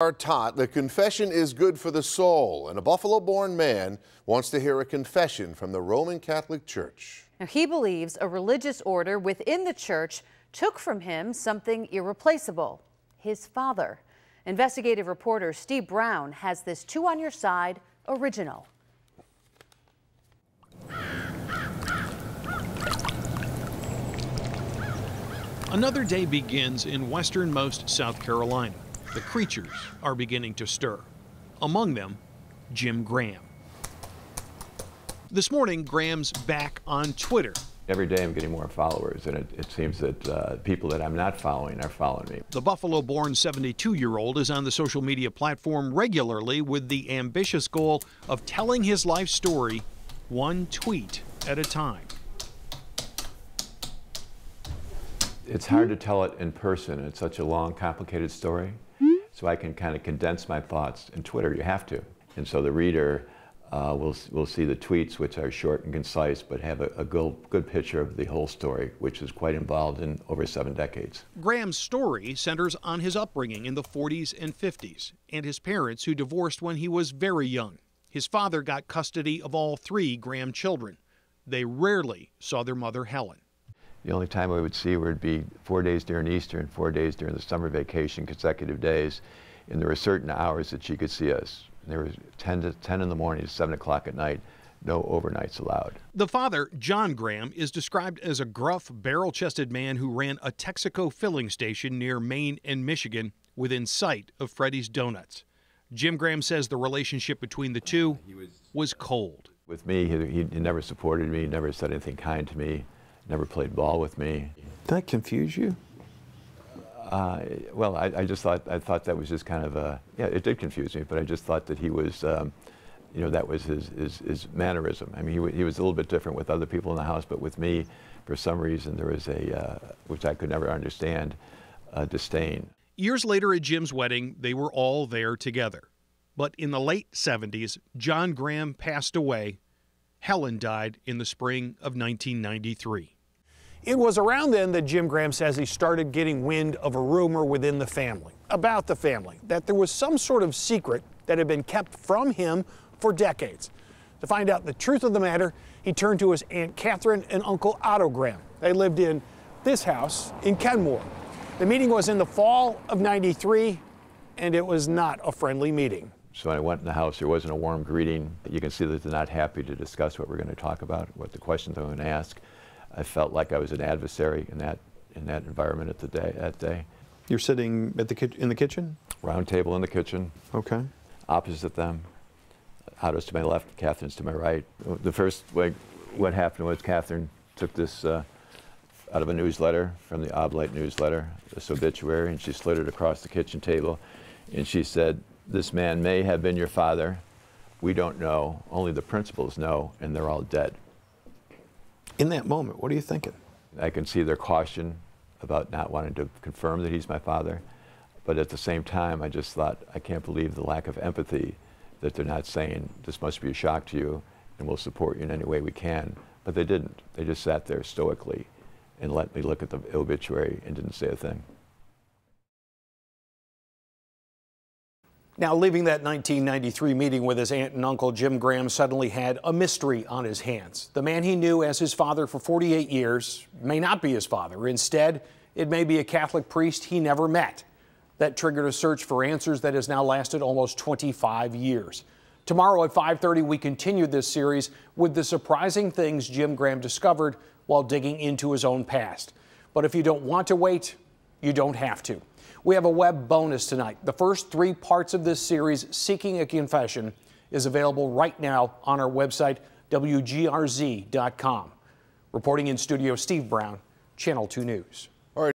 are taught that confession is good for the soul, and a Buffalo born man wants to hear a confession from the Roman Catholic Church. Now, he believes a religious order within the church took from him something irreplaceable his father. Investigative reporter Steve Brown has this Two on Your Side original. Another day begins in westernmost South Carolina the creatures are beginning to stir. Among them, Jim Graham. This morning, Graham's back on Twitter. Every day I'm getting more followers, and it, it seems that uh, people that I'm not following are following me. The Buffalo born 72 year old is on the social media platform regularly with the ambitious goal of telling his life story one tweet at a time. It's hard to tell it in person. It's such a long, complicated story so I can kind of condense my thoughts. In Twitter, you have to. And so the reader uh, will, will see the tweets, which are short and concise, but have a, a good, good picture of the whole story, which is quite involved in over seven decades. Graham's story centers on his upbringing in the 40s and 50s and his parents who divorced when he was very young. His father got custody of all three Graham children. They rarely saw their mother, Helen. The only time we would see her would be four days during Easter and four days during the summer vacation, consecutive days. And there were certain hours that she could see us. There was 10 to 10 in the morning to 7 o'clock at night. No overnights allowed. The father, John Graham, is described as a gruff, barrel chested man who ran a Texaco filling station near Main and Michigan within sight of Freddy's Donuts. Jim Graham says the relationship between the two was cold. With me, he, he never supported me, never said anything kind to me never played ball with me. Did that confuse you? Uh, well, I, I, just thought I thought that was just kind of a yeah. It did confuse me, but I just thought that he was, um, you know, that was his, his, his mannerism. I mean, he, he was a little bit different with other people in the house, but with me, for some reason, there was a uh, which I could never understand, a disdain. Years later, at Jim's wedding, they were all there together. But in the late 70s, John Graham passed away. Helen died in the spring of 1993. It was around then that Jim Graham says he started getting wind of a rumor within the family, about the family, that there was some sort of secret that had been kept from him for decades. To find out the truth of the matter, he turned to his Aunt Catherine and Uncle Otto Graham. They lived in this house in Kenmore. The meeting was in the fall of 93, and it was not a friendly meeting. So when I went in the house, there wasn't a warm greeting. You can see that they're not happy to discuss what we're going to talk about, what the questions I'm going to ask. I felt like I was an adversary in that in that environment at the day that day. You're sitting at the in the kitchen. Round table in the kitchen. Okay. Opposite them. Otto's to my left, Catherine's to my right. The first like, what happened was Catherine took this uh, out of a newsletter from the Oblate newsletter, this obituary, and she slid it across the kitchen table, and she said, "This man may have been your father. We don't know. Only the principals know, and they're all dead." In that moment, what are you thinking? I can see their caution about not wanting to confirm that he's my father. But at the same time, I just thought, I can't believe the lack of empathy that they're not saying, this must be a shock to you, and we'll support you in any way we can. But they didn't. They just sat there stoically and let me look at the obituary and didn't say a thing. Now, leaving that 1993 meeting with his aunt and uncle, Jim Graham suddenly had a mystery on his hands. The man he knew as his father for 48 years may not be his father. Instead, it may be a Catholic priest he never met. That triggered a search for answers that has now lasted almost 25 years. Tomorrow at 5:30 we continue this series with the surprising things Jim Graham discovered while digging into his own past. But if you don't want to wait, you don't have to. We have a web bonus tonight. The first three parts of this series, Seeking a Confession, is available right now on our website, WGRZ.com. Reporting in studio, Steve Brown, Channel 2 News.